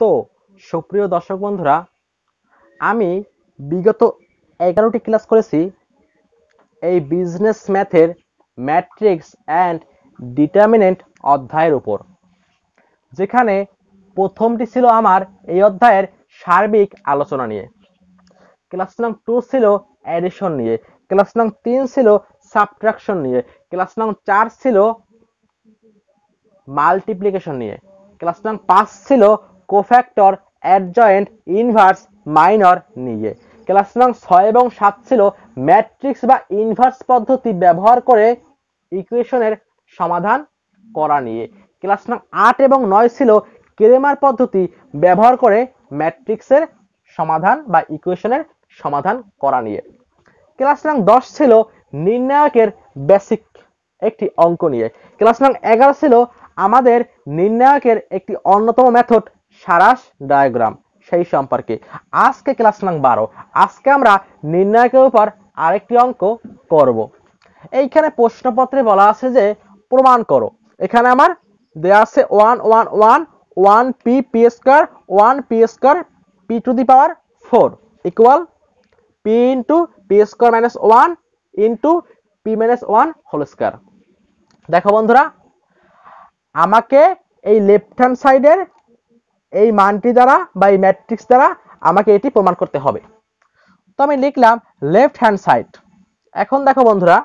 তো সুপ্রিয় দর্শক বন্ধুরা, আমি বিগত এগারোটি ক্লাস করেছি। এই বিজনেস ম্যাথের ম্যাট্রিক্স অ্যান্ড ডিটারমিনেন্ট অধ্যায়ের উপর। যেখানে প্রথমটি ছিল আমার এই অধ্যায়ের সার্বিক আলোচনা নিয়ে। ক্লাস নং টু ছিল অ্যাডিশন নিয়ে। ক্লাস নং তিন ছিল সাবট্রাকশন নিয়ে। ক্লাস নং চার ছিল মাল্টিপ্লিকেশন নিয়ে। ক্লাস নং পাঁচ ছিল কোফ্যাক্টর অ্যাডজয়েন্ট ইনভার্স মাইনর নিয়ে। ক্লাস নং ছয় এবং সাত ছিল ম্যাট্রিক্স বা ইনভার্স পদ্ধতি ব্যবহার করে ইকুয়েশনের সমাধান করা নিয়ে। ক্লাস নং আট এবং নয় ছিল ক্রেমার পদ্ধতি ব্যবহার করে ম্যাট্রিক্সের সমাধান বা ইকুয়েশনের সমাধান করা নিয়ে। ক্লাস নং দশ ছিল নির্ণায়কের বেসিক একটি অঙ্ক নিয়ে। ক্লাস নং এগারো ছিল আমাদের নির্ণায়কের একটি অন্যতম মেথড সারাস ডায়াগ্রাম সেই সম্পর্কে। আজকে ক্লাস নং বারো। আজকে আমরা নির্ণায়কের উপর আরেকটি অঙ্ক করব। এইখানে প্রশ্নপত্রে বলা আছে যে, প্রমাণ করো। এখানে আমার দেয়া আছে one one one one P P square one P square P to the power four equal P into P square minus one into P minus one whole square দেখো বন্ধুরা, আমাকে এই লেফট হ্যান্ড সাইডের এই মানটি দ্বারা বা এই ম্যাট্রিক্স দ্বারা আমাকে এটি প্রমাণ করতে হবে। তো আমি লিখলাম লেফট হ্যান্ড সাইড এখন দেখো বন্ধুরা,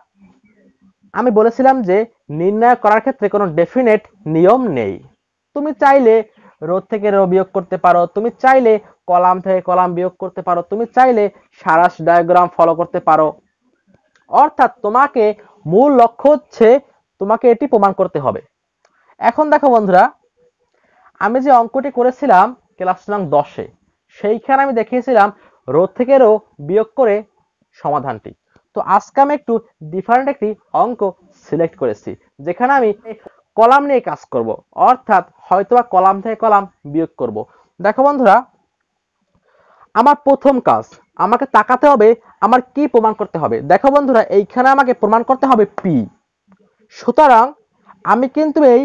আমি বলেছিলাম যে নির্ণয় করার ক্ষেত্রে কোনো ডেফিনেট নিয়ম নেই। তুমি চাইলে রো থেকে রো বিয়োগ করতে পারো, তুমি চাইলে কলাম থেকে কলাম বিয়োগ করতে পারো, তুমি চাইলে সারাস ডায়াগ্রাম ফলো করতে পারো। অর্থাৎ তোমাকে মূল লক্ষ্য হচ্ছে তোমাকে এটি প্রমাণ করতে হবে। এখন দেখো বন্ধুরা আমি যে অঙ্কটি করেছিলাম ক্লাস নং দশে, সেইখানে আমি দেখিয়েছিলাম রোদ থেকে রো বিয়োগ করে সমাধানটি। তো আজকে আমি একটু ডিফারেন্ট একটি অঙ্ক সিলেক্ট করেছি, যেখানে আমি কলাম নিয়ে কাজ করব, অর্থাৎ হয়তোবা কলাম থেকে কলাম বিয়োগ করব। দেখো বন্ধুরা, আমার প্রথম কাজ, আমাকে তাকাতে হবে আমার কি প্রমাণ করতে হবে। দেখো বন্ধুরা, এইখানে আমাকে প্রমাণ করতে হবে পি সুতরাং আমি কিন্তু এই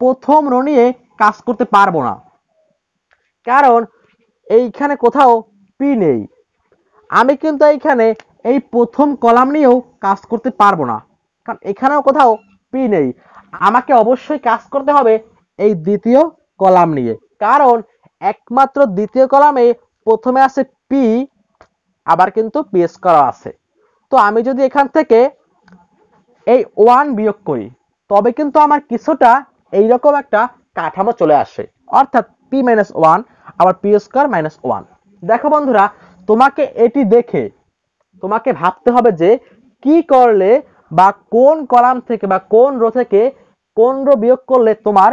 প্রথম রো নিয়ে কাজ করতে পারব না। কারণ এইখানে কোথাও পি নেই। আমি কিন্তু এইখানে এই প্রথম কলাম নিয়েও কাজ করতে পারব না। কারণ এখানেও কোথাও পি নেই। আমাকে অবশ্যই কাজ করতে হবে এই দ্বিতীয় কলাম নিয়ে। কারণ একমাত্র দ্বিতীয় কলামে প্রথমে আছে পি আবার কিন্তু পিএস করা আছে। তো আমি যদি এখান থেকে এই ওয়ান বিয়োগ করি, তবে কিন্তু আমার কিছুটা এইরকম একটা কাঠামো চলে আসে। অর্থাৎ পি মাইনাস ওয়ান আবার পি স্কোয়ার মাইনাস ওয়ান দেখো বন্ধুরা, তোমাকে এটি দেখে তোমাকে ভাবতে হবে যে কি করলে বা কোন কলাম থেকে বা কোন রো থেকে কোন রো বিয়োগ করলে তোমার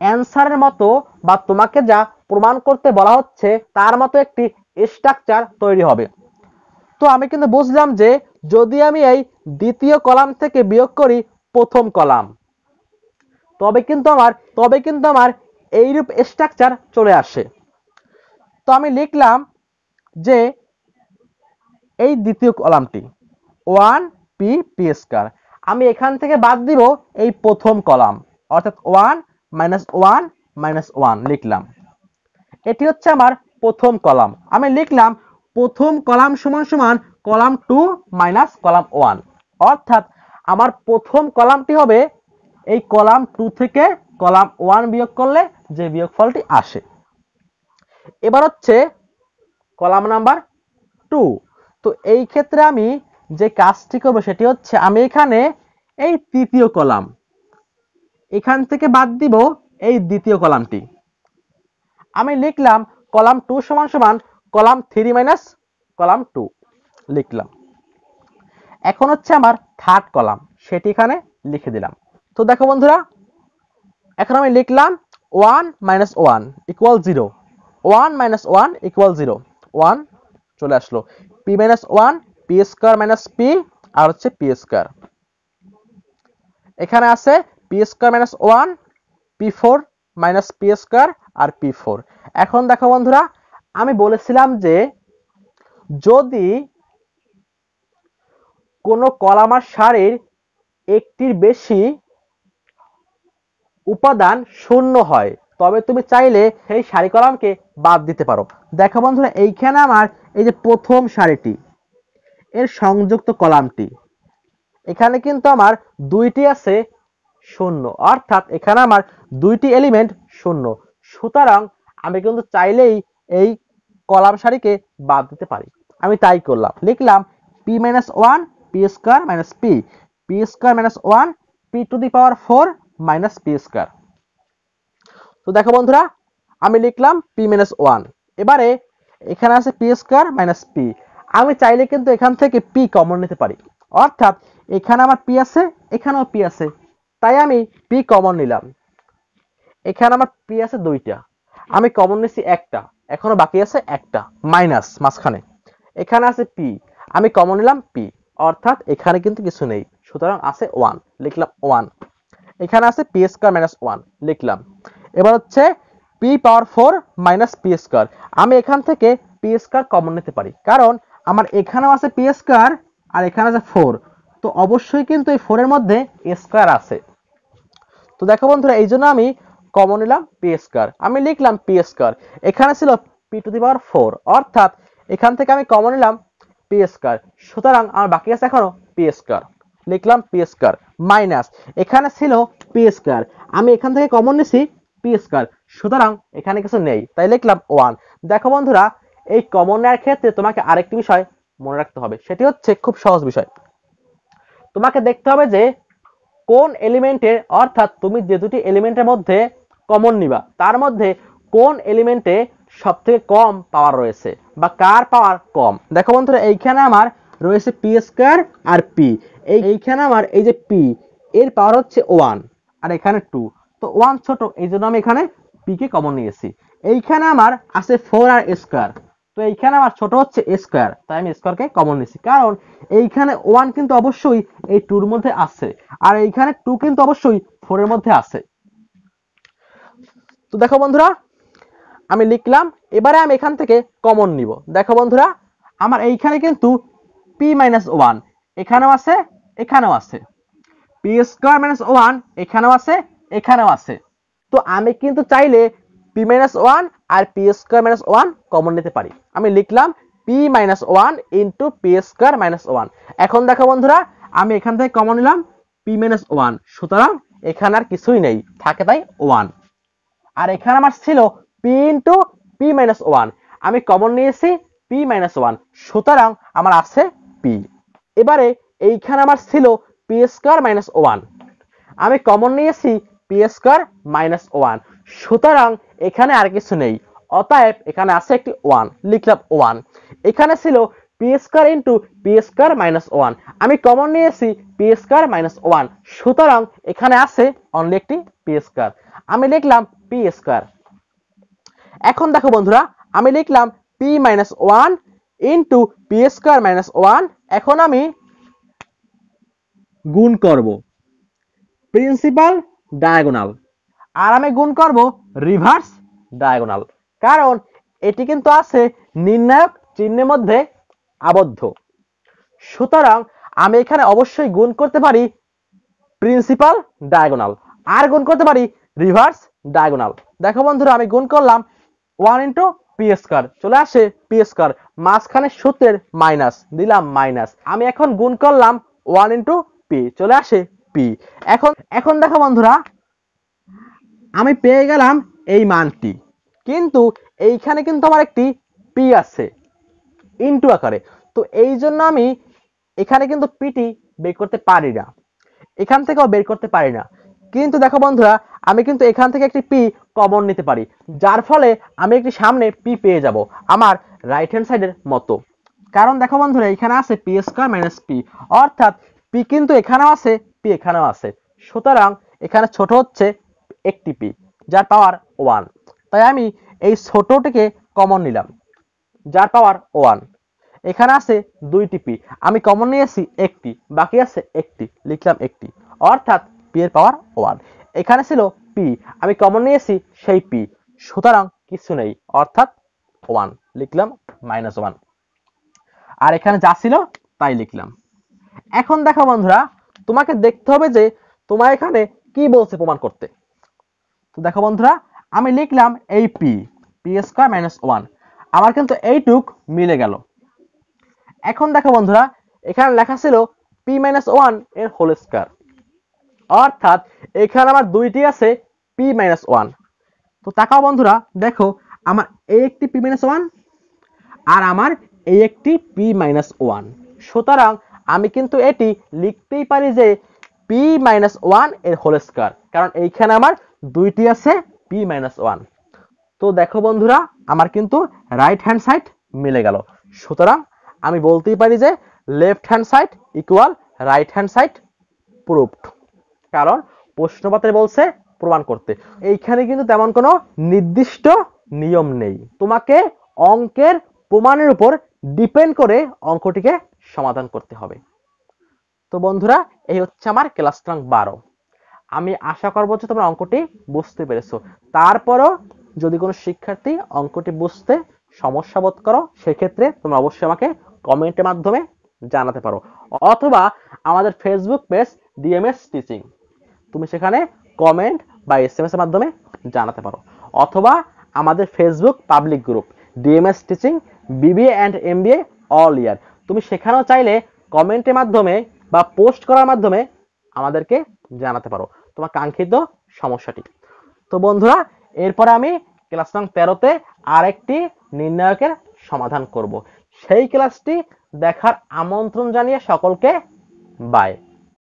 অ্যান্সারের মতো বা তোমাকে যা প্রমাণ করতে বলা হচ্ছে তার মতো একটি স্ট্রাকচার তৈরি হবে। তো আমি কিন্তু বুঝলাম যে যদি আমি এই দ্বিতীয় কলাম থেকে বিয়োগ করি, প্রথম কলাম। তবে কিন্তু আমার, তবে কিন্তু আমার এইরূপ স্ট্রাকচার চলে আসে। তো আমি লিখলাম যে এই দ্বিতীয় কলামটি ওয়ান পি পি স্কোয়ার আমি এখান থেকে বাদ দিব এই প্রথম কলাম, অর্থাৎ one minus one minus one লিখলাম। এটি হচ্ছে আমার প্রথম কলাম। আমি লিখলাম প্রথম কলাম সমান সমান column two minus column one অর্থাৎ আমার প্রথম কলামটি হবে এই কলাম টু থেকে কলাম ওয়ান বিয়োগ করলে যে বিয়োগফলটি আসে। এবার হচ্ছে কলাম নাম্বার টু তো এই ক্ষেত্রে আমি যে কাজটি করব সেটি হচ্ছে আমি এখানে এই তৃতীয় কলাম, এখান থেকে বাদ দিব এই দ্বিতীয় কলামটি। আমি লিখলাম কলাম টু সমান সমান column three minus column two লিখলাম। এখন হচ্ছে আমার থার্ড কলাম, সেটি এখানে লিখে দিলাম। তো দেখো বন্ধুরা, এখন আমি লিখলাম one minus one equal zero one minus one equal zero one চলে আসলো। P minus one P square minus P আর হচ্ছে পি স্কোয়ার এখানে আছে P square minus one P four minus P square আর পি ফোর এখন দেখো বন্ধুরা, আমি বলেছিলাম যে যদি কোনো কলামার সারির একটির বেশি উপাদান শূন্য হয়। তবে তুমি চাইলে সেই সারি কলামকে বাদ দিতে পারো। দেখো বন্ধুরা, এইখানে আমার এই যে প্রথম সারিটি, এর সংযুক্ত কলামটি, এখানে কিন্তু আমার দুইটি আছে শূন্য। অর্থাৎ এখানে আমার দুইটি এলিমেন্ট শূন্য। সুতরাং আমি কিন্তু চাইলেই এই কলাম সারিকে বাদ দিতে পারি। আমি তাই করলাম। লিখলাম P minus one P square minus P P square minus one P to the power four minus P square তো দেখো বন্ধুরা, আমি লিখলাম পি মাইনাস ওয়ান এবারে এখানে আছে পি স্কোয়ার মাইনাস পি আমি চাইলে কিন্তু এখান থেকে পি কমন নিতে পারি। অর্থাৎ এখানে আমার পি আছে, এখানেও পি আছে। তাই আমি পি কমন নিলাম। এখানে আমার পি আছে দুইটা। আমি কমন নিছি একটা। এখনও বাকি আছে একটা। মাইনাস মাঝখানে। এখানে আছে পি আমি কমন নিলাম পি অর্থাৎ এখানে কিন্তু কিছু নেই। সুতরাং আছে ওয়ান লিখলাম ওয়ান এখানে আছে পি স্কোয়ার মাইনাস ওয়ান লিখলাম। এবার হচ্ছে P power four minus P square আমি এখান থেকে পি স্কোয়ার কমন নিতে পারি। কারণ আমার এখানেও আছে পি স্কোয়ার আর এখানে আছে ফোর তো অবশ্যই কিন্তু এই ফোরের মধ্যে স্কোয়ার আছে। তো দেখো বন্ধুরা, এই জন্য আমি কমন নিলাম পি স্কোয়ার আমি লিখলাম পি স্কোয়ার এখানে ছিল P to the power four অর্থাৎ এখান থেকে আমি কমন নিলাম পি স্কোয়ার সুতরাং আমার বাকি আছে এখনও পি স্কোয়ার লিখলাম পি স্কোয়ার মাইনাস। এখানে ছিল পি স্কোয়ার। আমি এখান থেকে কমন নিছি পি স্কোয়ার। সুতরাং এখানে কিছু নেই। তাই লিখলাম ওয়ান দেখো বন্ধুরা, এই কমন নেওয়ার ক্ষেত্রে তোমাকে আরেকটি বিষয় মনে রাখতে হবে। সেটি হচ্ছে খুব সহজ বিষয়। তোমাকে দেখতে হবে যে কোন এলিমেন্টের, অর্থাৎ তুমি যে দুটি এলিমেন্টের মধ্যে কমন নিবা, তার মধ্যে কোন এলিমেন্টে সব থেকে কম পাওয়ার রয়েছে বা কার পাওয়ার কম? দেখো বন্ধুরা, এইখানে আমার রয়েছে পি স্কোয়ার আর পি। এইখানে আমার এই যে পি এর পাওয়ার হচ্ছে ওয়ান আর এখানে টু তো ওয়ান ছোট, এই জন্য আমি এখানে পি কে কমন নিয়েছি। এইখানে আমার আছে ফোর আর স্কোয়ার তো এইখানে আমার ছোট হচ্ছে স্কোয়ার তাই আমি স্কোয়ারকে কমন নিছি কারণ এইখানে ওয়ান কিন্তু অবশ্যই এই টুর মধ্যে আছে, আর এইখানে টু কিন্তু অবশ্যই ফোরের মধ্যে আছে। তো দেখো বন্ধুরা, আমি লিখলাম, এবারে আমি এখান থেকে কমন নিব। দেখো বন্ধুরা, আমার এইখানে কিন্তু পি মাইনাস ওয়ান এখানেও আছে এখানেও আছে। পি স্কোয়ার মাইনাস ওয়ান এখানেও আছে এখানেও আছে। তো আমি কিন্তু চাইলে পি মাইনাস ওয়ান আর P square minus one common নিতে পারি। আমি লিখলাম P minus one into P square minus one এখন দেখো বন্ধুরা, আমি এখান থেকে কমন নিলাম পি মাইনাস ওয়ান সুতরাং এখানে আর কিছুই নেই, থাকে তাই ওয়ান আর এখানে আমার ছিল P into P minus one আমি কমন নিয়েছি পি মাইনাস ওয়ান সুতরাং আমার আছে পি এবারে এইখানে আমার ছিল পি স্কোয়ার মাইনাস ওয়ান আমি কমন নিয়েছি পি স্কোয়ার মাইনাস ওয়ান সুতরাং এখানে আর কিছু নেই। অতএব এখানে আছে একটি ওয়ান লিখলাম ওয়ান এখানে ছিল P square into P square minus one আমি কমন নিয়েছি পি স্কোয়ার মাইনাস ওয়ান সুতরাং এখানে আছে অনলি একটি পি স্কোয়ার আমি লিখলাম পি স্কোয়ার এখন দেখো বন্ধুরা, আমি লিখলাম P minus one into P square minus one এখন আমি গুণ করব। প্রিন্সিপাল ডায়াগোনাল আর আমি গুণ করব রিভার্স ডায়াগোনাল কারণ এটি কিন্তু আছে নির্ণায়ক চিহ্নের মধ্যে আবদ্ধ। সুতরাং আমি এখানে অবশ্যই গুণ করতে পারি প্রিন্সিপাল ডায়াগোনাল আর গুণ করতে পারি রিভার্স ডায়াগোনাল দেখো বন্ধুরা, আমি গুণ করলাম ওয়ান ইন্টু পি স্কোয়ার চলে আসে পি স্কোয়ার মাঝখানে সূত্রের মাইনাস দিলাম মাইনাস আমি এখন গুণ করলাম ওয়ান ইন্টু পি চলে আসে পি এখন এখন দেখো বন্ধুরা, আমি পেয়ে গেলাম এই মানটি। কিন্তু এইখানে কিন্তু আমার একটি পি আছে ইনটু আকারে। তো এই জন্য আমি এখানে কিন্তু পিটি বের করতে পারি না। এখান থেকেও বের করতে পারি না। কিন্তু দেখো বন্ধুরা, আমি কিন্তু এখান থেকে একটি পি কমন নিতে পারি। যার ফলে আমি একটি সামনে পি পেয়ে যাব, আমার রাইট হ্যান্ড সাইডের মতো। কারণ দেখো বন্ধুরা, এখানে আছে পি স্কোয়ার মাইনাস পি অর্থাৎ পি কিন্তু এখানেও আছে পি এখানেও আছে। সুতরাং এখানে ছোট হচ্ছে একটি পি যার পাওয়ার ওয়ান তাই আমি এই ছোটটিকে কমন নিলাম, যার পাওয়ার ওয়ান এখানে আছে দুইটি পি আমি কমন নিয়েছি একটি, বাকি আছে একটি, লিখলাম একটি। অর্থাৎ পি এর পাওয়ার ওয়ান এখানে ছিল পি আমি কমন নিয়েছি সেই পি সুতরাং কিছু নেই, অর্থাৎ ওয়ান লিখলাম মাইনাস ওয়ান আর এখানে যা ছিল, তাই লিখলাম। এখন দেখো বন্ধুরা, তোমাকে দেখতে হবে যে তোমার এখানে কি বলছে প্রমাণ করতে। তো দেখো বন্ধুরা, আমি লিখলাম এই P P square minus one আমার কিন্তু এইটুক মিলে গেল। এখন দেখো বন্ধুরা, এখানে লেখা ছিল পি মাইনাস ওয়ানের হোল স্কোয়ার অর্থাৎ এখানে আমার দুইটি আছে পি মাইনাস ওয়ান তো তাকাও বন্ধুরা, দেখো, আমার এই একটি পি মাইনাস ওয়ান আর আমার এই একটি পি মাইনাস ওয়ান সুতরাং আমি কিন্তু এটি লিখতেই পারি যে পি মাইনাস ওয়ানের হোল স্কোয়ার কারণ এইখানে আমার দুইটি আছে পি মাইনাস ওয়ান তো দেখো বন্ধুরা, আমার কিন্তু রাইট হ্যান্ড সাইড মিলে গেল। সুতরাং আমি বলতেই পারি যে left hand side equal right hand side proved কারণ প্রশ্নপত্রে বলছে প্রমাণ করতে। এইখানে কিন্তু তেমন কোনো নির্দিষ্ট নিয়ম নেই। তোমাকে অঙ্কের প্রমাণের উপর ডিপেন্ড করে অঙ্কটিকে সমাধান করতে হবে। তো বন্ধুরা, এই হচ্ছে আমার ক্লাস নং বারো। আমি আশা করব যে তোমরা অঙ্কটি বুঝতে পেরেছ। তারপরও যদি কোনো শিক্ষার্থী অঙ্কটি বুঝতে সমস্যা বোধ করো, সেক্ষেত্রে তোমরা অবশ্যই আমাকে কমেন্টের মাধ্যমে জানাতে পারো। অথবা আমাদের ফেসবুক পেজ ডিএমএস টিচিং তুমি সেখানে কমেন্ট বা এস এম এর মাধ্যমে জানাতে পারো। অথবা আমাদের Facebook public group DMS teaching BBA and MBA all year তুমি সেখানেও চাইলে কমেন্টের মাধ্যমে বা পোস্ট করার মাধ্যমে আমাদেরকে জানাতে পারো। তোমার কাঙ্ক্ষিত সমস্যাটি। তো বন্ধুরা, এরপরে আমি ক্লাস নং তেরোতে আরেকটি নির্ণায়কের সমাধান করব। সেই ক্লাসটি দেখার আমন্ত্রণ জানিয়ে সকলকে বাই